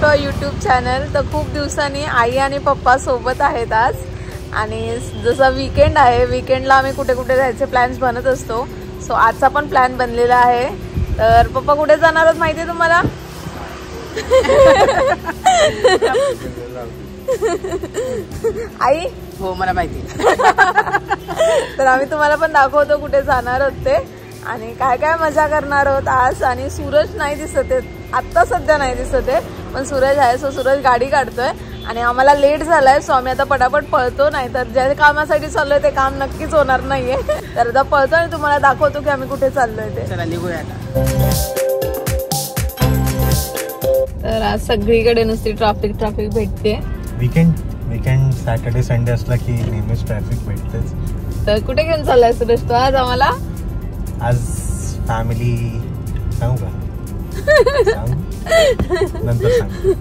To YouTube channel तर खूप दिवसांनी आई आणि पप्पा सोबत आहेत आज. आणि जसा विकेंड आहे विकेंडला आम्ही कुठे कुठे जायचे प्लॅन्स बनत असतो. सो आजचा पण प्लॅन बनलेला आहे. तर पप्पा कुठे जाणार आहोत माहिती आहे तुम्हाला? आई? हो मला माहिती. तर आम्ही तुम्हाला पण दाखवतो कुठे जाणार आहोत ते. आणि काय काय मजा करणार आहोत आज. आणि सूरज नाही दिसत आहे आत्ता सध्या नाही दिसत आहे पण सूरज आहे सो सूरज गाडी काढतोय. आणि आम्हाला लेट झालाय सो आम्ही आता पटापट पळतो नाही तर ज्या कामासाठी चाललोय ते काम नक्कीच होणार नाहीये. तर आता पळतो आणि तुम्हाला दाखवतो की आम्ही कुठे चाललोय ते. चला निघूया आता. तर आज सगळीकडे नुसती ट्रॅफिक ट्रॅफिक भेटते विकेंड विकेंड सॅटर्डे संडे असला की नेहमीच ट्रॅफिक भेटतेच. तर कुठे घेऊन चाललाय सुरेश तो आज आम्हाला? आज फॅमिली सांगू का? सांगू? नंतर सांगू.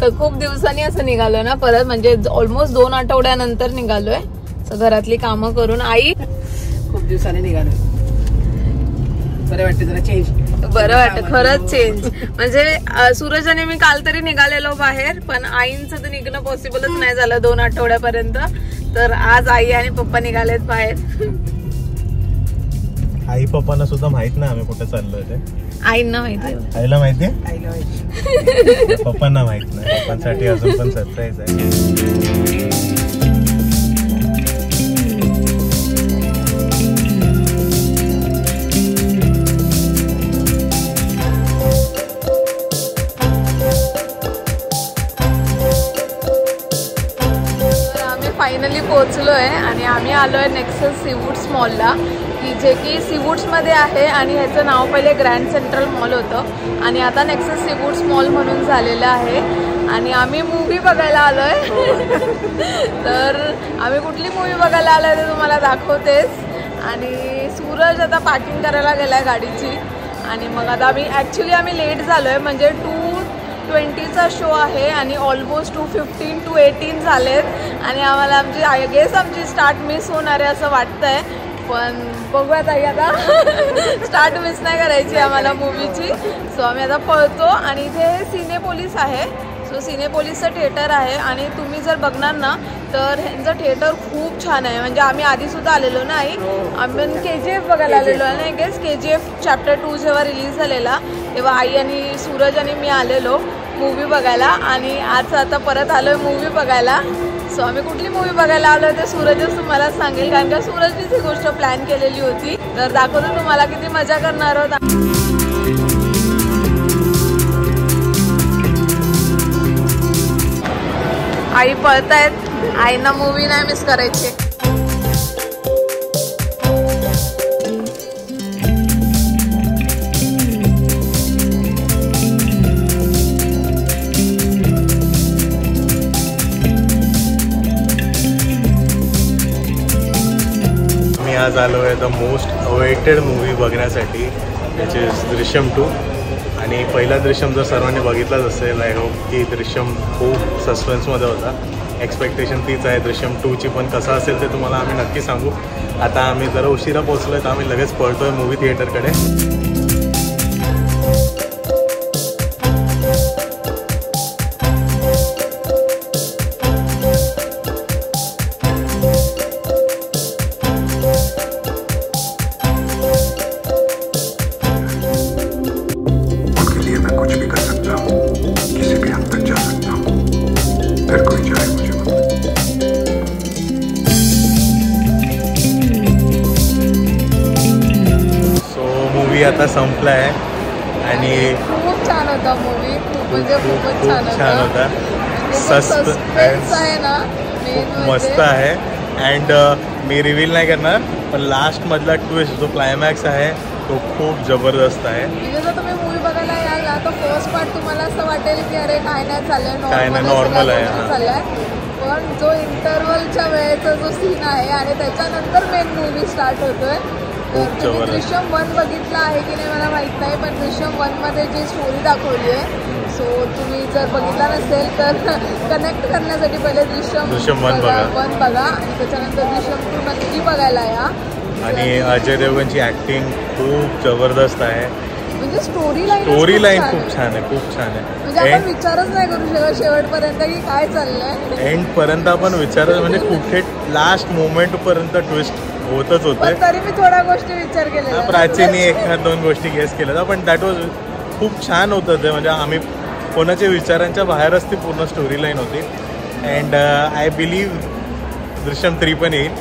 तर खूप दिवसांनी असं निघालोय ना परत म्हणजे ऑलमोस्ट दोन आठवड्यानंतर निघालोय. घरातली कामं करून. आई? खूप दिवसांनी निघालो बरं वाटतं जरा चेंज बरं वाटत खरंच चेंज म्हणजे सूरज आणि मी काल तरी निघालेलो बाहेर पण आईंचं तर निघणं पॉसिबलच नाही झालं दोन आठवड्यापर्यंत. तर आज आई आणि पप्पा निघालेत बाहेर. आई पप्पांना सुद्धा माहीत नाही आम्ही कुठे चाललोय ते. आईंना माहिती आईला माहिती पप्पांना माहीत नाही. पप्पांसाठी अजून पण सरप्राईज आहे. फायनली पोहोचलोय आणि आम्ही आलोय नेक्सस सीवूड्स मॉलला जे की सीवूड्समध्ये आहे आणि ह्याचं नाव पहिले ग्रँड सेंट्रल मॉल होतं. आणि आता नेक्सस सीवूड्स मॉल म्हणून झालेलं आहे. आणि आम्ही मूवी बघायला आलो आहे तर आम्ही कुठली मूवी बघायला आलो आहे ते तुम्हाला दाखवतेच. आणि सूरज आता पार्किंग करायला गेला आहे गाडीची. आणि मग आता आम्ही ॲक्च्युली आम्ही लेट झालो आहे म्हणजे टू ट्वेंटीचा शो आहे आणि almost two fifteen to eighteen झालेत. आणि आम्हाला आमची आय गेस आमची स्टार्ट मिस होणार आहे असं वाटतं आहे पण बघूया ताई आता स्टार्ट मिस नाही करायची आम्हाला मूवीची सो आम्ही आता पळतो आणि इथे सिने पोलीस आहे. सो सिने पोलीसचं थिएटर आहे आणि तुम्ही जर बघणार ना तर ह्यांचं थिएटर खूप छान आहे. म्हणजे आम्ही आधीसुद्धा आलेलो ना आई आम्ही के जी एफ बघायला आलेलो आहे ना guess K G F chapter two जेव्हा रिलीज झालेला तेव्हा आई आणि सूरज आणि मी आलेलो मूवी बघायला. आणि आज आता परत आलोय मूवी बघायला. सो आम्ही कुठली मूवी बघायला आलो ते सूरजच तुम्हाला सांगेल कारण का सूरजनीच ही गोष्ट प्लॅन केलेली होती. तर दाखवतो तुम्हाला किती मजा करणार आहोत आई पळतायत. आईना मूवी नाही मिस करायची. आज आलो आहे द मोस्ट अवेटेड मूवी बघण्यासाठी त्याचे दृश्यम टू. आणि पहिला दृश्यम जर सर्वांनी बघितलाच असेल आय होप की दृश्यम खूप सस्पेन्समध्ये होता. एक्सपेक्टेशन तीच आहे दृश्यम टूची पण कसं असेल ते तुम्हाला आम्ही नक्की सांगू. आता आम्ही जरा उशिरा पोहोचलो तर आम्ही लगेच पळतोय मूवी थिएटरकडे मूवी आता संपला आहे आणि खूप छान होता मूवी खूप म्हणजे खूप- खूपच खूप छान होता. सस्पेन्स आहे ना म्हणजे- मस्त आहे. अँड मी रिव्हील नाही करणार पण लास्ट मधला ट्विस्ट जो क्लायमॅक्स आहे तो खूप जबरदस्त आहे. म्हणजे तुम्ही मूवी बघायला याल ना तर फर्स्ट पार्ट तुम्हाला असं वाटेल की अरे काय नाही चाललंय काय नाही, normal आहे, चाललंय पण जो इंटरवलच्या वेळेचा जो सीन आहे आणि त्याच्यानंतर मेन मूवी स्टार्ट होतोय खूप. दृश्यम वन बघितलं आहे की नाही मला माहीत नाही पण दृश्यम वनमध्ये जी स्टोरी दाखवली आहे सो तुम्ही जर बघितला नसेल तर कनेक्ट करण्यासाठी पहिले दृश्यम दृश्यम one बघा. वन बघा आणि त्याच्यानंतर दृश्यम टू नक्की बघायला या. आणि अजय देवगणची ॲक्टिंग खूप जबरदस्त आहे. म्हणजे स्टोरी लाईन स्टोरी लाईन खूप छान आहे खूप छान म्हणजे आहे आपण विचारच नाही करू शकत शेवटपर्यंत की काय चाललंय. एंड पर्यंत आपण विचारत म्हणजे कुठे लास्ट मोमेंट पर्यंत ट्विस्ट होतच होते. पण तरी मी थोड्या गोष्टी विचार केलेल्या प्राचीने एखाद दोन गोष्टी गेस केल्या. पण दॅट वॉज खूप छान होतं ते. म्हणजे आम्ही कोणाच्या विचारांच्या बाहेरच ती पूर्ण स्टोरी लाईन होती. And I believe Drishyam three पण येईल.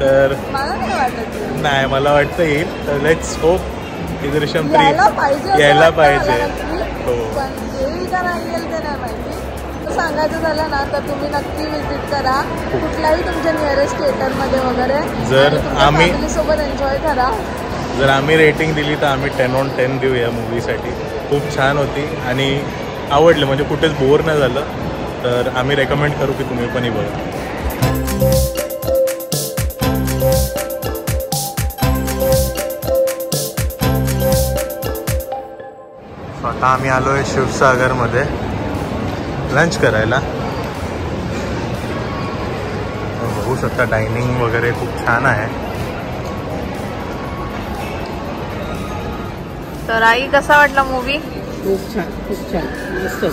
तर मला नाही मला वाटतं येईल. तर लेट्स होप की दृश्यम यायला पाहिजे थ्री यायला पाहिजे. हो. पण येईल का नाही येईल ते नाही माहिती तर सांगायचं झालं ना तर तुम्ही नक्की विजिट करा. कुठल्याही तुमच्या नियरेस्ट थिएटरमध्ये वगैरे. जर आम्ही- सोबत एन्जॉय करा. जर आम्ही रेटिंग दिली तर आम्ही टेन ऑन टेन देऊ या मूवीसाठी खूप छान होती आणि आवडलं म्हणजे कुठेच बोर नाही झालं. तर आम्ही रेकमेंड करू की तुम्ही पण बघा. आता आम्ही आलो आहे शिवसागरमध्ये. लंच करायला. बघू शकता डायनिंग वगैरे खूप छान आहे. तर आई कसा वाटला मूवी खूप छान खूप छान. मस्त.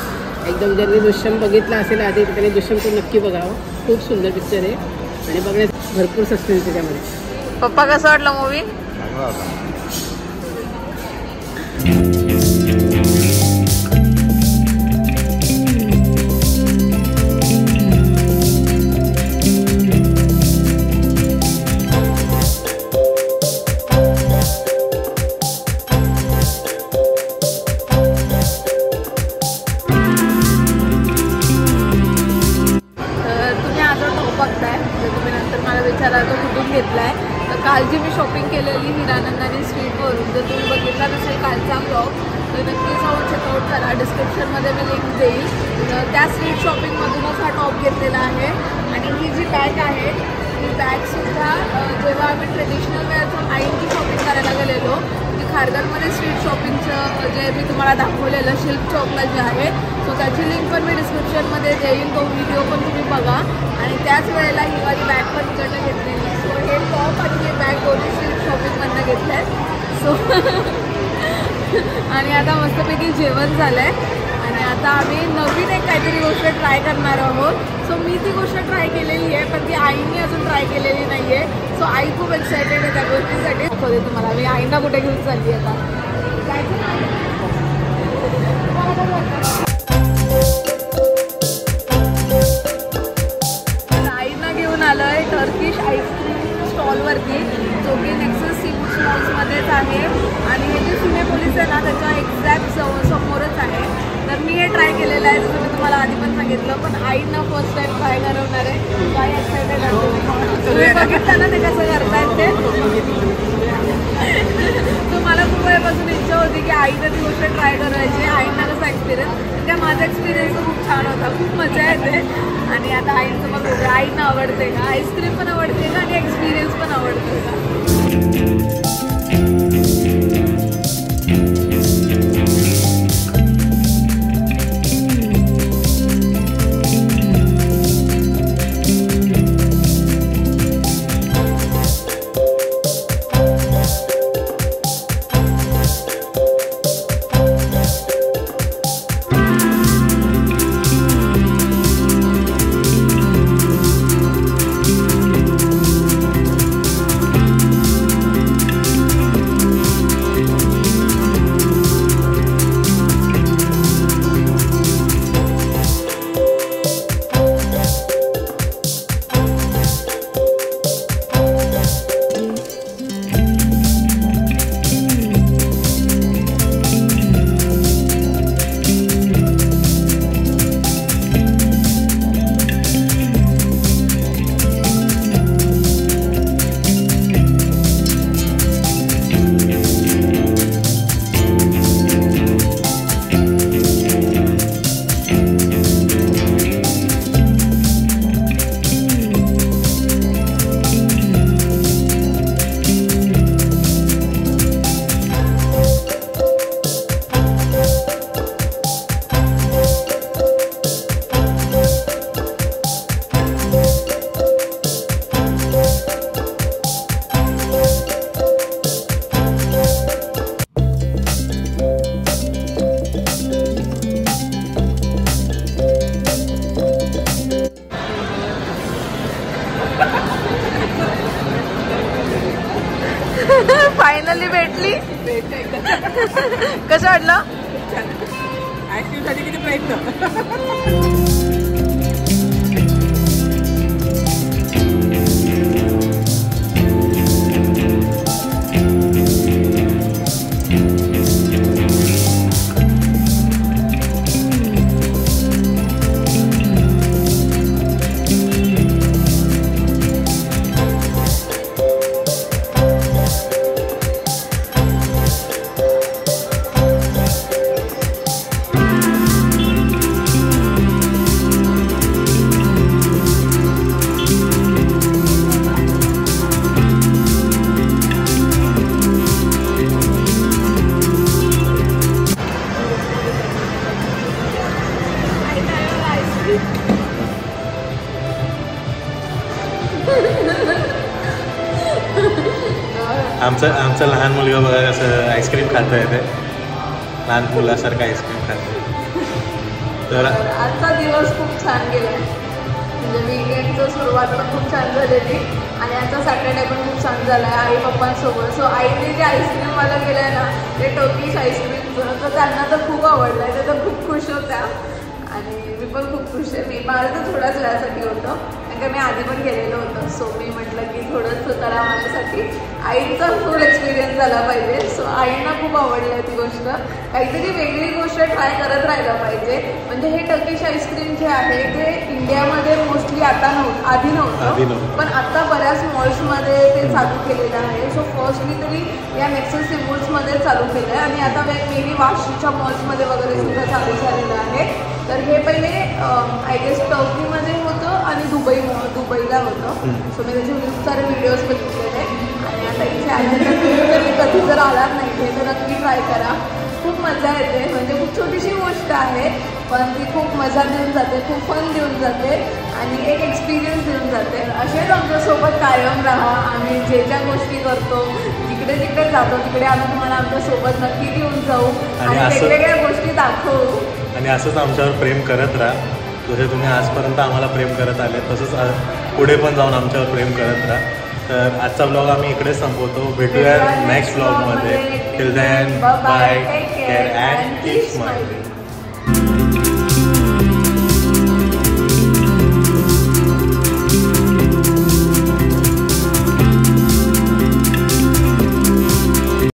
एकदम जर दृश्यम बघितलं असेल आधी तर त्याने दृश्यम तो नक्की बघावं. खूप सुंदर पिक्चर आहे. आणि बघण्यात भरपूर सस्पेन्स आहे त्यामध्ये. पप्पा कसा वाटला मूवी बॅगसुद्धा जेव्हा आम्ही ट्रेडिशनल वेअरचं आईंची शॉपिंग करायला गेलेलो ती खारघरमध्ये स्ट्रीट शॉपिंगचं जे मी तुम्हाला दाखवलेलं शिल्प चौकला जे आहे सो त्याची लिंक पण मी डिस्क्रिप्शनमध्ये देईन तो व्हिडिओ पण तुम्ही बघा. आणि त्याच वेळेला ही माझी बॅग पण तिकडनं घेतलेली. सो हे टॉप आणि हे बॅग दोन्ही स्ट्रीट शॉपिंगमधनं घेतलं आहे सो आणि आता मस्तपैकी जेवण झालं आहे आता आम्ही नवीन एक काहीतरी गोष्ट ट्राय करणार आहोत. सो मी ती गोष्ट ट्राय केलेली आहे पण ती आईने अजून ट्राय केलेली नाही आहे सो आई खूप एक्सायटेड आहे त्या गोष्टीसाठी. दाखवते तुम्हाला मी आईना कुठे घेऊन चालली आता. आईना घेऊन आलोय टर्किश आईस्क्रीम स्टॉलवरती जो की नेक्सस सीफूड स्टॉल्समध्येच आहे. आणि हे जे पुणे पोलीस आहे ना त्याच्या एक्झॅक्ट ट्राय केलेलं आहे जसं मी तुम्हाला आधी पण सांगितलं पण आईनं फर्स्ट टाइम ट्राय करवणार आहे काय एक्सायटेड आहे बघितलं ना ते कसं करतायत ते? तर मला खूप वेळपासून इच्छा होती की आईनं ती गोष्ट ट्राय करायची आईंना कसा एक्सपिरियन्स त्या माझा एक्सपिरियन्स खूप छान होता खूप मजा येते. आणि आता आईचं मग बघूया आईनं आवडते का? आईस्क्रीम पण आवडते का? आणि एक्सपिरियन्स पण आवडते का? कसं वाटलं? किती प्रयत्न? आमचं आमचं लहान मुलगा बघा असं आईस्क्रीम खात आहे ते. लहान मुलासारखं आईस्क्रीम खातं तर आजचा दिवस खूप छान गेला म्हणजे विकेंडचं सुरुवात पण खूप छान झालेली आणि आजचा सॅटर्डे पण खूप छान झाला आहे आई पप्पांसोबत सो आईने जे आईस्क्रीमवाला केलं आहे ना ते टर्किश आईस्क्रीमचं तर त्यांना तर खूप आवडलं आहे त्या तर खूप खुश होत्या. आणि मी पण खूप खुश आहे. मी माझं तर थोड्याच वेळासाठी होतं. कारण का मी आधी पण गेलेलं होतं. सो मी म्हटलं की थोडंसं करा माझ्यासाठी आईचा फुल एक्सपिरियन्स झाला पाहिजे. सो आईंना खूप आवडलं ती गोष्ट. काहीतरी वेगळी गोष्ट ट्राय करत राहायला पाहिजे. म्हणजे हे टर्किश आईस्क्रीम जे आहे ते इंडियामध्ये मोस्टली आता नव्हतं. आधी नव्हतं. पण आता बऱ्याच मॉल्समध्ये ते चालू केलेलं आहे. सो फर्स्टली तरी या नेक्सस सिम्बल्समध्ये चालू केलं आहे. आणि आता वेगवेगळी वाशीच्या मॉल्समध्ये वगैरे सुद्धा चालू झालेलं आहे. तर हे पहिले आय गेस टर्कीमध्ये होतं. आणि दुबई दुबईला होतं. सो मी त्याचे खूप सारे व्हिडिओज बघितलेले. आणि आता इथे आल्यानंतर जरी कधी जर आलात नाही इथे तर नक्की ट्राय करा. खूप मजा येते. म्हणजे खूप छोटीशी गोष्ट आहे पण ती खूप मजा देऊन जाते खूप फन देऊन जाते आणि एक एक्सपिरियन्स देऊन जाते. असेच आमच्यासोबत कायम राहा. आम्ही जे ज्या गोष्टी करतो जिकडे जिकडे जातो तिकडे आम्ही तुम्हाला आमच्यासोबत नक्की घेऊन जाऊ. आणि वेगवेगळ्या गोष्टी दाखवू. आणि असंच आमच्यावर प्रेम करत राहा. जसे तुम्ही आजपर्यंत आम्हाला प्रेम करत आले तसंच पुढे पण जाऊन आमच्यावर प्रेम करत राहा. तर आजचा ब्लॉग आम्ही इकडेच संपवतो. भेटूया नेक्स्ट ब्लॉगमध्ये till then bye care and smiling